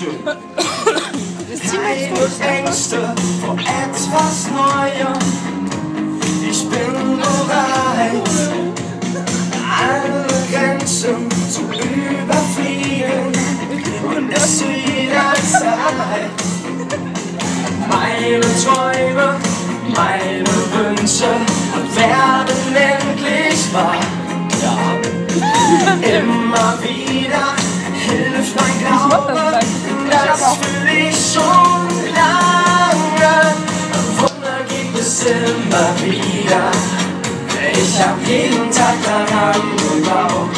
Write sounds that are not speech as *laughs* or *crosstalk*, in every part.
Keine Ängste vor etwas Neuem. Ich bin bereit, alle Grenzen zu überfliegen und es jederzeit. Meine Träume, meine Wünsche werden endlich wahr. Ja. Immer wieder immer wieder. Ich hab jeden Tag daran geglaubt.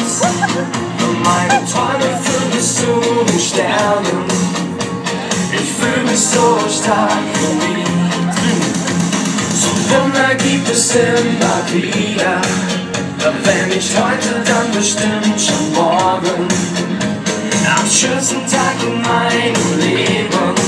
Und meine Träume führen bis zu den Sternen. Ich fühle mich so stark geliebt. So Wunder gibt es immer wieder. Wenn nicht heute, dann bestimmt schon morgen. Am schönsten Tag in meinem Leben.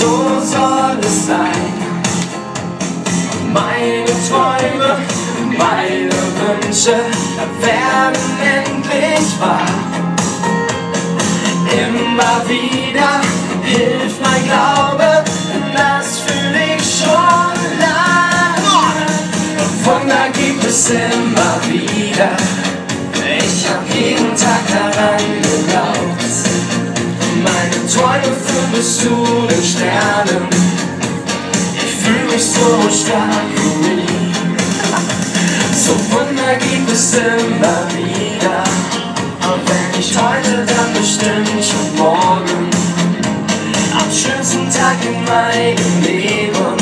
So soll es sein. Meine Träume, meine Wünsche werden endlich wahr. Immer wieder hilft mein Glaube, das fühle ich schon lange. Wunder gibt es immer wieder. Ich hab jeden Tag daran geglaubt. Meine Träume führen bis zu den Sternen. Ich fühle mich so stark geliebt. So Wunder gibt es immer wieder. Und wenn nicht heute, dann bestimmt schon morgen. Am schönsten Tag in meinem Leben.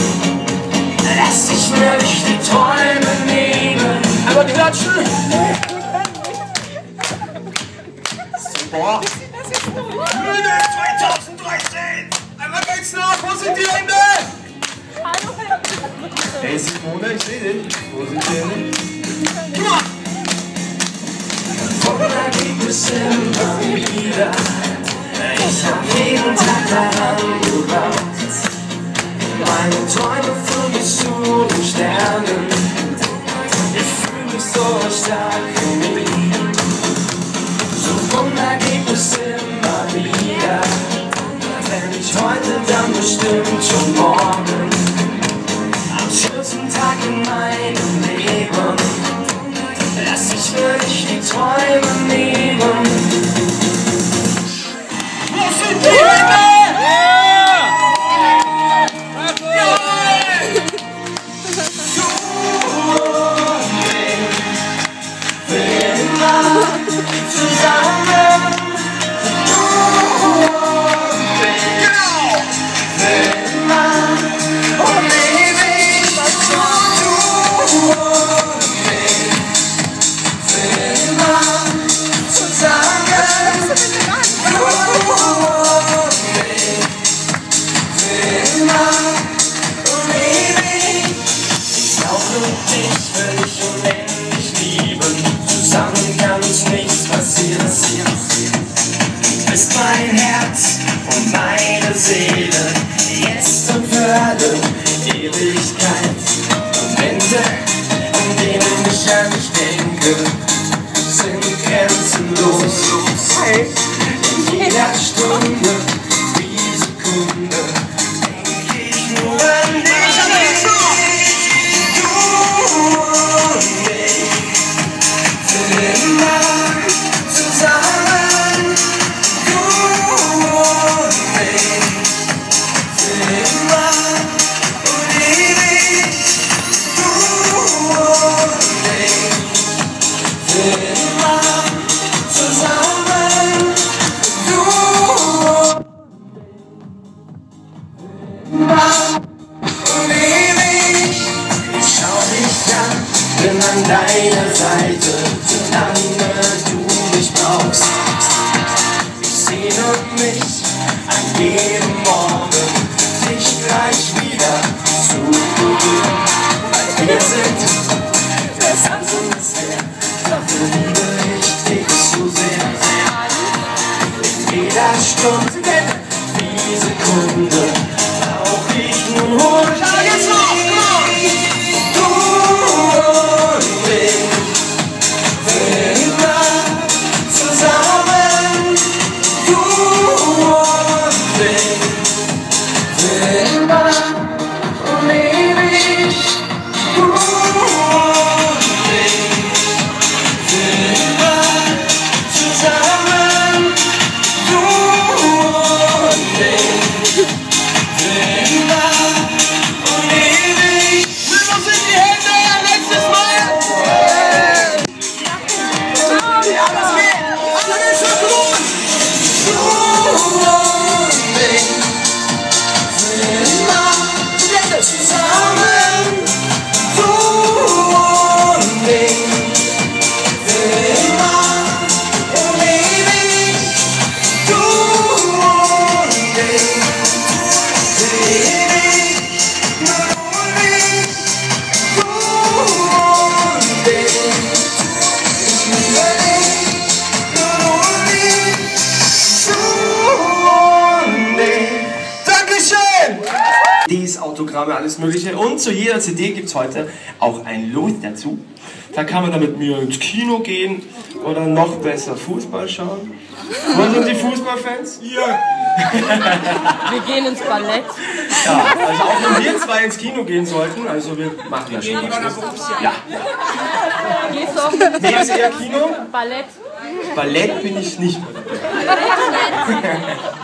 Lass ich mir nicht die Träume nehmen. Aber klatschen! Boah! Hühne 2013! Einmal ganz nach, wo sind die Hände? Hey Simone, ich seh dich. Wo sind die Hände? Wunder gibt es immer wieder. Ich hab jeden Tag daran geglaubt. Meine Träume führen mich zu den Sternen. Ich fühle mich so stark geliebt. So Wunder gibt es immer wieder. Wenn nicht heute, dann bestimmt schon morgen. Am schönsten Tag in meinem Leben. Lass ich mir nicht die Träume nehmen. Mein Herz und meine Seele, jetzt und für alle Ewigkeit. Momente, an denen ich an dich denke, sind grenzenlos. In time. Autogramme, alles mögliche. Und zu jeder CD gibt es heute auch ein Los dazu. Da kann man dann mit mir ins Kino gehen oder noch besser Fußball schauen. Wo sind die Fußballfans? Hier! *laughs* Wir gehen ins Ballett. Ja, also auch wenn wir zwei ins Kino gehen sollten, also wir machen das schon. Ja. Gehst du Wer ist eher Kino? Ballett? Ballett bin ich nicht. *laughs*